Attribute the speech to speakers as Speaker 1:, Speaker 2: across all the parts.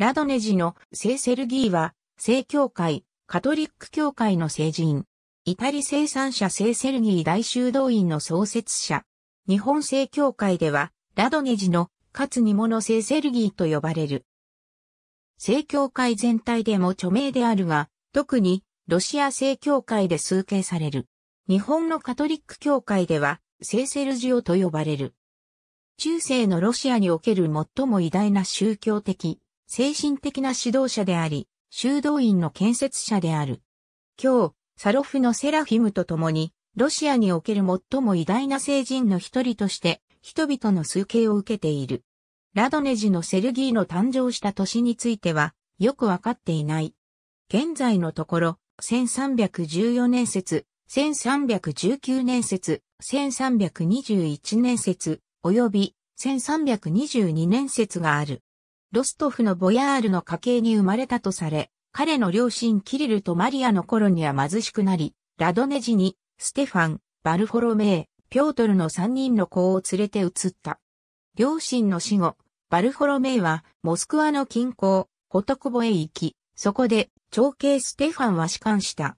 Speaker 1: ラドネジの聖セルギーは、聖教会、カトリック教会の聖人。イタリ生産者聖セルギー大修道院の創設者。日本聖教会では、ラドネジの、かつにもの聖セルギーと呼ばれる。聖教会全体でも著名であるが、特に、ロシア聖教会で崇敬される。日本のカトリック教会では、聖セルジオと呼ばれる。中世のロシアにおける最も偉大な宗教的、精神的な指導者であり、修道院の建設者である。今日、サロフのセラフィムと共に、ロシアにおける最も偉大な聖人の一人として、人々の崇敬を受けている。ラドネジのセルギーの誕生した年については、よくわかっていない。現在のところ、1314年説、1319年説、1321年説、及び1322年説がある。ロストフのボヤールの家系に生まれたとされ、彼の両親キリルとマリアの頃には貧しくなり、ラドネジに、ステファン、バルフォロメイ、ピョートルの三人の子を連れて移った。両親の死後、バルフォロメイはモスクワの近郊、コトクボへ行き、そこで長兄ステファンは仕官した。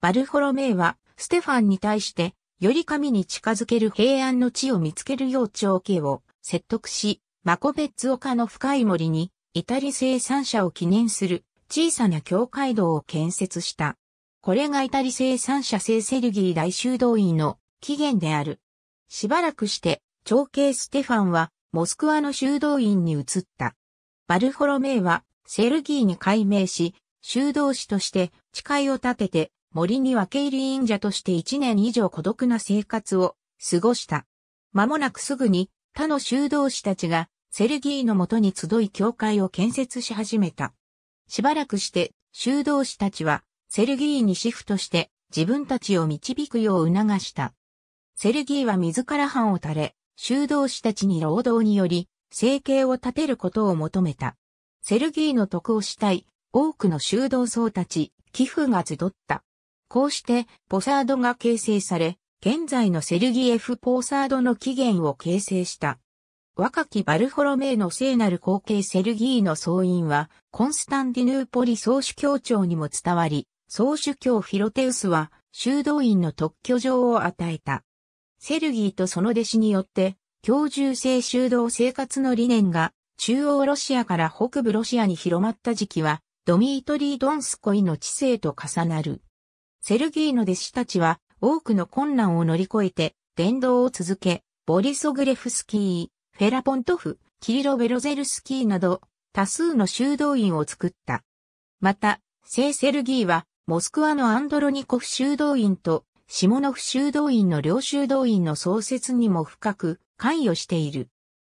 Speaker 1: バルフォロメイはステファンに対して、より神に近づける平安の地を見つけるよう長兄を説得し、マコベッツ丘の深い森に、イタリ生産者を記念する小さな教会堂を建設した。これがイタリ生産者聖セルギー大修道院の起源である。しばらくして、長兄ステファンはモスクワの修道院に移った。バルフォロメイはセルギーに改名し、修道士として誓いを立てて森に分け入り忍者として一年以上孤独な生活を過ごした。間もなくすぐに他の修道士たちがセルギーのもとに集い教会を建設し始めた。しばらくして修道士たちはセルギーにシフトして自分たちを導くよう促した。セルギーは自ら藩を垂れ、修道士たちに労働により生計を立てることを求めた。セルギーの徳をしたい多くの修道僧たち、寄付が集った。こうしてポサードが形成され、現在のセルギエフ・ポーサードの起源を形成した。若きバルフォロメイの聖なる後継セルギーの総員は、コンスタンティヌーポリ総主教庁にも伝わり、総主教フィロテウスは、修道院の特許状を与えた。セルギーとその弟子によって、教従性修道生活の理念が、中央ロシアから北部ロシアに広まった時期は、ドミートリー・ドンスコイの知性と重なる。セルギーの弟子たちは、多くの困難を乗り越えて伝道を続け、ボリソグレフスキー、フェラポントフ、キリロ・ベロゼルスキーなど多数の修道院を作った。また、聖セルギーはモスクワのアンドロニコフ修道院とシモノフ修道院の両修道院の創設にも深く関与している。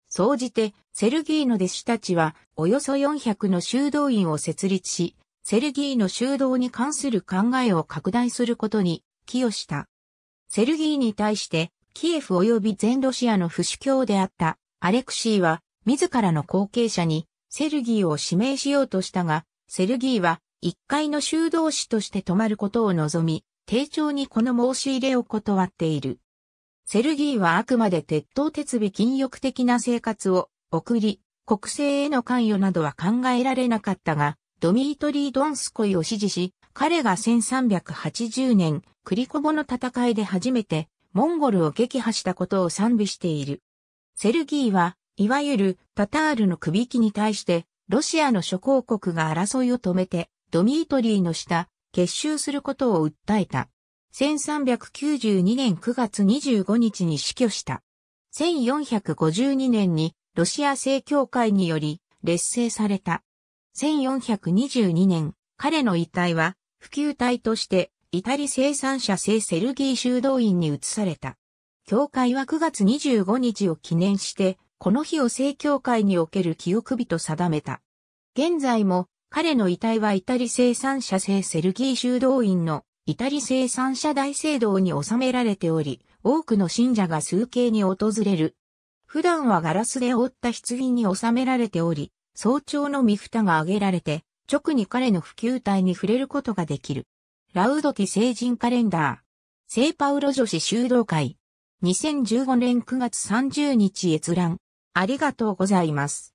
Speaker 1: 総じて、セルギーの弟子たちは、およそ400の修道院を設立し、セルギーの修道に関する考えを拡大することに寄与した。セルギーに対して、キエフ及び全ロシアの不死教であったアレクシーは、自らの後継者にセルギーを指名しようとしたが、セルギーは一階の修道士として泊まることを望み、丁重にこの申し入れを断っている。セルギーはあくまで鉄頭鉄尾禁欲的な生活を送り、国政への関与などは考えられなかったが、ドミートリー・ドンスコイを支持し、彼が1380年、クリコボの戦いで初めて、モンゴルを撃破したことを賛美している。セルギーは、いわゆるタタールの首輝きに対して、ロシアの諸公国が争いを止めて、ドミートリーの下、結集することを訴えた。1392年9月25日に死去した。1452年にロシア正教会により劣勢された。1422年、彼の遺体は普及体としてイタリ生産者聖セルギー修道院に移された。教会は9月25日を記念して、この日を聖教会における記憶日と定めた。現在も彼の遺体はイタリ生産者聖セルギー修道院のイタリ生産者大聖堂に収められており、多くの信者が数形に訪れる。普段はガラスで覆った棺に収められており、早朝の御蓋が挙げられて、直に彼の普及体に触れることができる。ラウドティ聖人カレンダー。聖パウロ女子修道会。2015年9月30日閲覧。ありがとうございます。